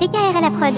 DKR à la prod.